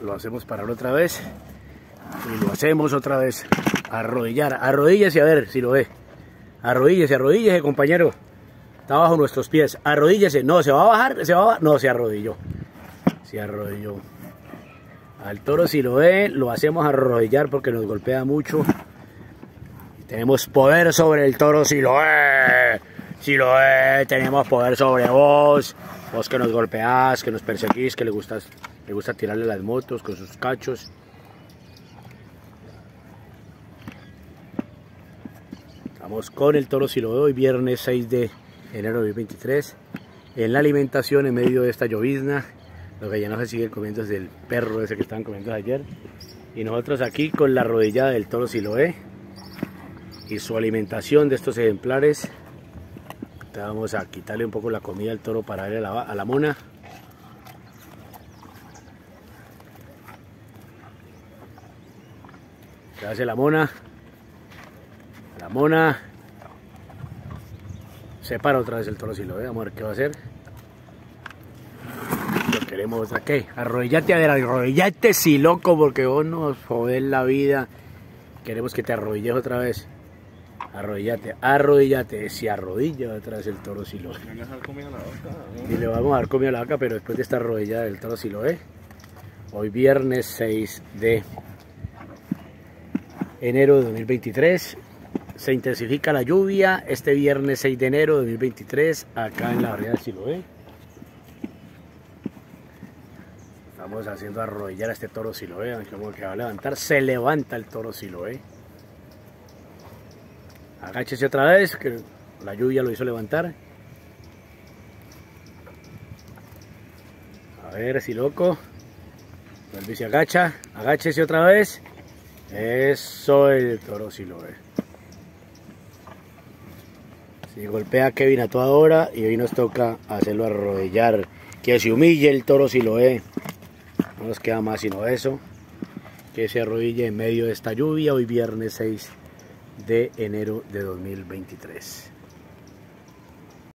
lo hacemos parar otra vez y lo hacemos otra vez. Arrodillar, arrodíllese a ver si lo ve. Arrodíllese, arrodíllese compañero. Está bajo nuestros pies. Arrodíllese. No, se va a bajar, se va. No, se arrodilló. Se arrodilló. Al toro si lo ve, lo hacemos arrodillar porque nos golpea mucho. Tenemos poder sobre el toro si lo ve. Si lo ve, tenemos poder sobre vos. Vos que nos golpeás, que nos perseguís, que le, gustas, le gusta tirarle las motos con sus cachos. Estamos con el toro si lo hoy viernes 6 de enero de 2023 en la alimentación en medio de esta llovizna lo que ya no se sigue comiendo es el perro ese que estaban comiendo ayer. Y nosotros aquí con la rodillada del toro Siloé y su alimentación de estos ejemplares vamos a quitarle un poco la comida al toro para darle a la, a mona ¿Qué hace la mona? La mona se para otra vez el toro si lo ve, vamos a ver qué va a hacer. Lo queremos otra qué, arrodillate a ver, arrodillate si loco, porque vos nos jodés la vida. Queremos que te arrodilles otra vez. Arrodillate, arrodillate, si arrodilla otra vez el toro si lo ve. Y le vamos a dar comida a la vaca, pero después de esta arrodillada del toro si lo ve. Hoy viernes 6 de enero de 2023 se intensifica la lluvia este viernes 6 de enero de 2023 acá en la barriada de Siloé. Estamos haciendo arrodillar a este toro Siloé, aunque como que va a levantar, se levanta el toro Siloé. Agáchese otra vez, que la lluvia lo hizo levantar. A ver si loco. Vuelve y se agacha, agáchese otra vez. Eso el toro si lo ve. Si golpea Kevin a toda hora y hoy nos toca hacerlo arrodillar. Que se humille el toro si lo ve. No nos queda más sino eso. Que se arrodille en medio de esta lluvia hoy viernes 6 de enero de 2023.